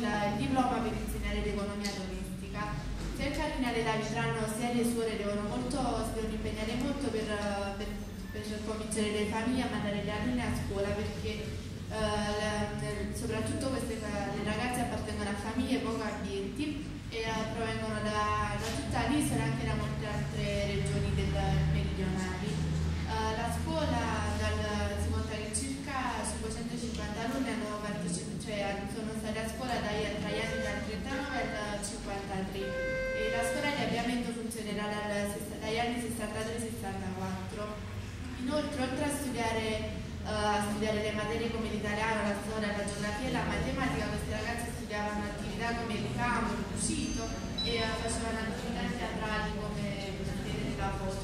il diploma per insegnare l'economia domestica. Sia il Cardinale Davitrano sia le suore devono, molto, si devono impegnare molto per, per, per convincere le famiglie a mandare le alunne a scuola perché eh, soprattutto queste, le ragazze appartengono a famiglie poco abbienti e eh, provengono Inoltre, oltre a studiare, uh, a studiare le materie come l'italiano, la storia, la geografia e la matematica, questi ragazzi studiavano attività come il campo, il cucito e uh, facevano attività teatrali come vedete la foto.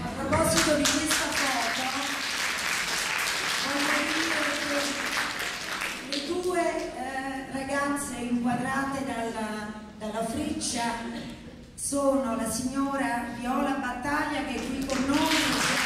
A proposito di questa foto, voglio dire che le due eh, ragazze inquadrate dalla, dalla friccia sono la signora Viola Battaglia che è qui con noi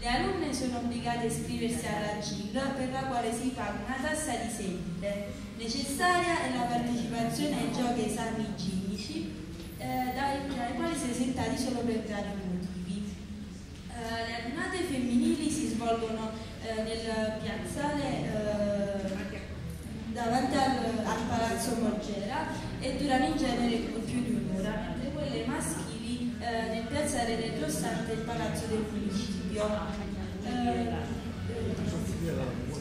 Le alunne sono obbligate a iscriversi alla GIL per la quale si paga una tassa di 6 lire. Necessaria è la partecipazione ai giochi e esami igienici, eh, dai, dai, quali si è esentati solo per vari motivi. Eh, le annunate femminili si svolgono eh, nel piazzale eh, davanti al, al Palazzo Morgera e durano in genere più di un'ora, mentre quelle maschili eh, nel piazzale retrostante il Palazzo del Municipio. Eh,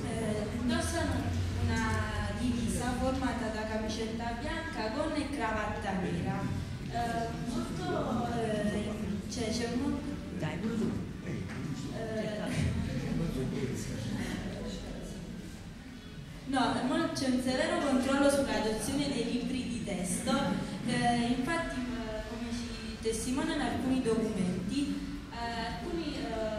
eh, indossano una divisa formata da camicetta bianca con e cravatta nera. Eh, molto, cioè, c'è un... Dai, No, c'è un severo controllo sull'adozione dei libri di testo, eh, infatti eh, come ci testimoniano alcuni documenti, eh, alcuni eh,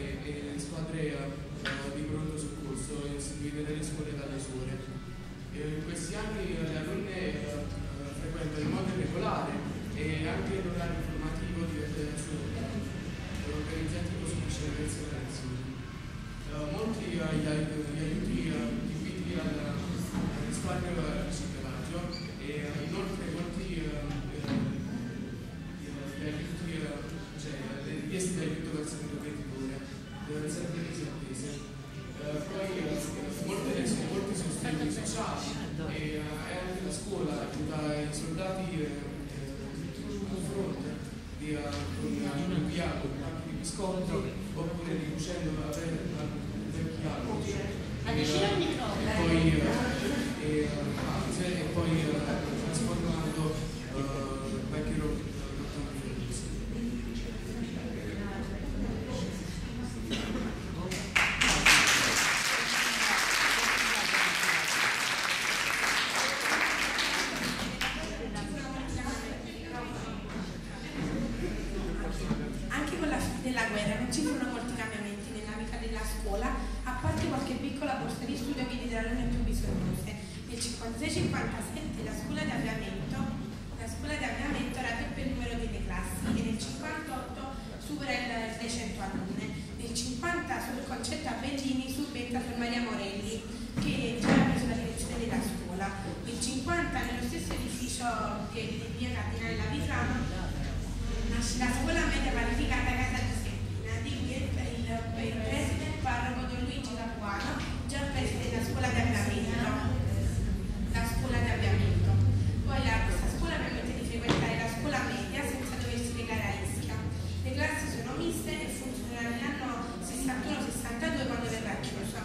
e le squadre di pronto soccorso istituite dalle scuole e dalle suore. in questi anni le alunne uh, frequentano in modo regolare e anche l'orario formativo diventa organizzati così viceversa uh, molti uh, gli, aiuti inviti al, risparmio e riciclaggio e inoltre molti gli aiuti richieste di aiuto verso il proprietore devono essere prese attese. Uh, poi uh, molte, molti sostegni sociali e, uh, e, anche la scuola aiuta i soldati sul fronte di, piatto, anche di biscotti oppure riducendo la vecchi alberi. E poi, e, e poi trasformando vecchi rotti della guerra non ci furono molti cambiamenti nella vita parte qualche piccola borsa di studio che aiuterà le più bisognose. Nel 56-57 la scuola di avviamento, la scuola di avviamento raddoppia il numero delle classi e nel 58 supera il 600 alunne. Nel 50 sul concetto a Bellini subentra per Maria Morelli che già ha preso la direzione della scuola. Nel 50 nello stesso edificio di via Cardinale Lavitrano nasce la scuola media qualificata Casa Giuseppina di cui il, il, il preside il parroco Don Luigi Capuano, già preside della scuola di avviamento. La scuola di avviamento. Poi la, questa scuola permette di frequentare la scuola media senza doversi legare a Ischia. Le classi sono miste e funzioneranno nell'anno 61-62 quando verrà chiusa.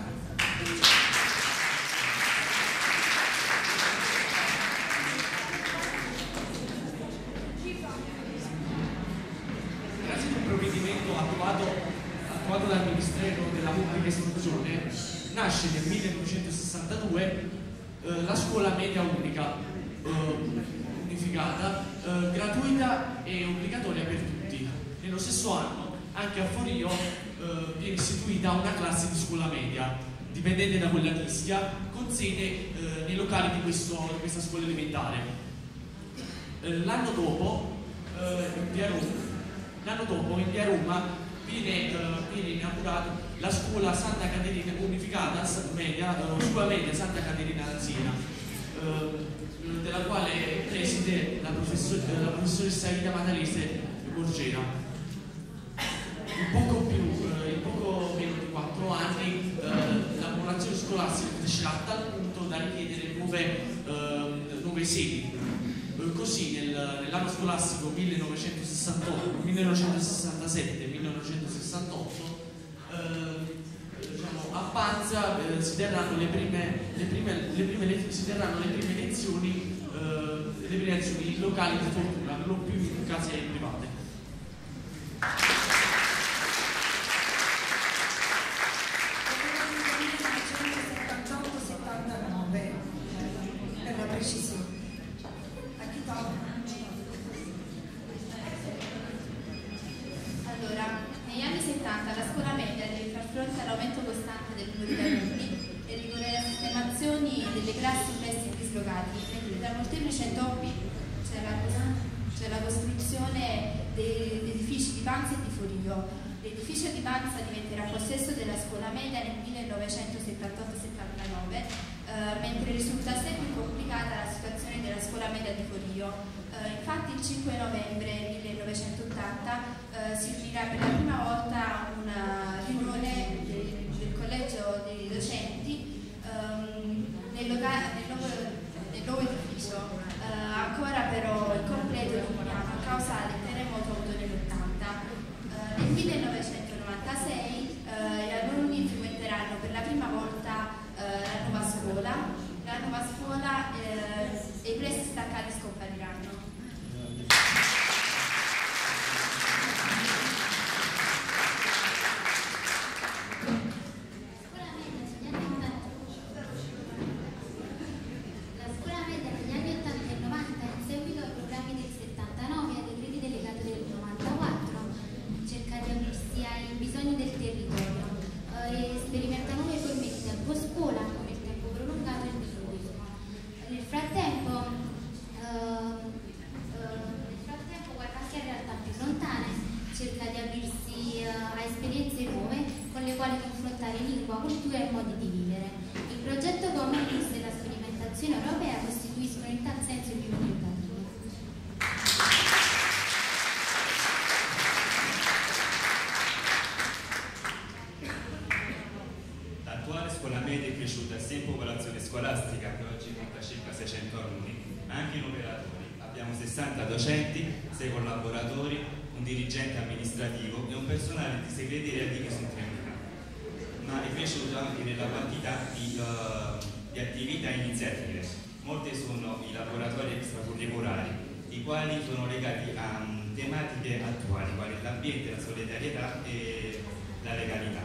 Grazie ad un provvedimento attuato, attuato dal Ministero della Pubblica Istruzione, nasce nel 1962 eh, la scuola media unica, eh, unificata, eh, gratuita e obbligatoria per tutti. Nello stesso anno, anche a Forio, eh, viene istituita una classe di scuola media, dipendente da quella di Ischia, con sede eh, nei locali di, questo- di questa scuola elementare. L'anno dopo, l'anno dopo in via Roma viene, viene inaugurata la scuola Santa Caterina Unificata media, scuola media Santa Caterina Alzina, eh, della quale preside la, professor- la professoressa Ida Matalese Borgera. In poco, più, eh, in poco meno di quattro anni eh, la popolazione scolastica crescerà a tal punto da richiedere nuove, nuove sedi. Così nel- nell'anno scolastico 1968, 1967-1968 eh, diciamo, a Panza eh, si terranno le prime, le prime- le prime si terranno le prime lezioni, eh, le prime lezioni locali di fortuna, lo più in case private. Panza e di Forio. L'edificio di Panza diventerà possesso della scuola media nel 1978-79, eh, mentre risulta sempre complicata la situazione della scuola media di Forio. Eh, infatti il 5 novembre 1980 eh, si riunirà per la prima volta una riunione del, del collegio dei docenti ehm, nel, loca- nel nuovo, nel nuovo edificio. Eh, ancora però incompleto lo chiamiamo a causa del terremoto avuto nell'80. Eh, nel 1996 eh, gli alunni frequenteranno per la prima volta eh, la nuova scuola. La nuova scuola eh, e i pressi staccati scompariranno. Scuola media negli anni 80. La scuola media negli anni 80 e 90 in seguito ai programmi del 79 e ai decreti delegati del 94 cerca di aprirsi ai bisogni del territorio eh, e sperimenta nuove forme di tempo scuola come il tempo prolungato e il microturismo. Nel frattempo, eh, eh, nel frattempo guarda anche a realtà più lontane, cerca di aprirsi eh, a esperienze nuove con le quali confrontare lingua, cultura e modi di vivere. Il progetto Comunix e la sperimentazione europea costituiscono in tal senso i più educativi. L'attuale scuola media è cresciuta sia in popolazione scolastica, che oggi conta circa 600 alunni, ma anche in operatori. Abbiamo 60 docenti, 6 collaboratori, un dirigente amministrativo e un personale di segreteria di sono 3.000. Ma è cresciuto anche nella quantità di, eh, di attività e iniziative. Molte sono i laboratori extracurricolari, i quali sono legati a mm, tematiche attuali, quali l'ambiente, la solidarietà e la legalità.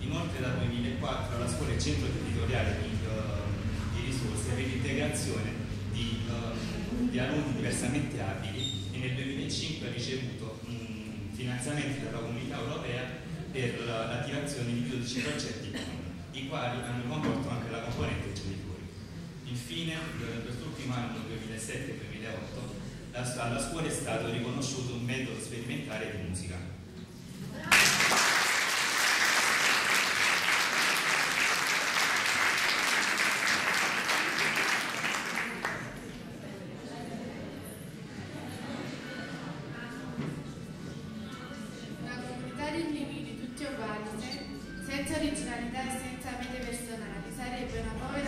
Inoltre dal 2004 la scuola è centro territoriale di, eh, di risorse per l'integrazione di, eh, di alunni diversamente abili e nel 2005 ha ricevuto mh, finanziamenti dalla comunità europea per la- l'attivazione di 12 progetti comuni. quali hanno coinvolto anche la componente genitori. Infine, in quest'ultimo anno 2007-2008, alla scuola è stato riconosciuto un metodo sperimentale di musica. E senza mete personali. Sarebbe una povera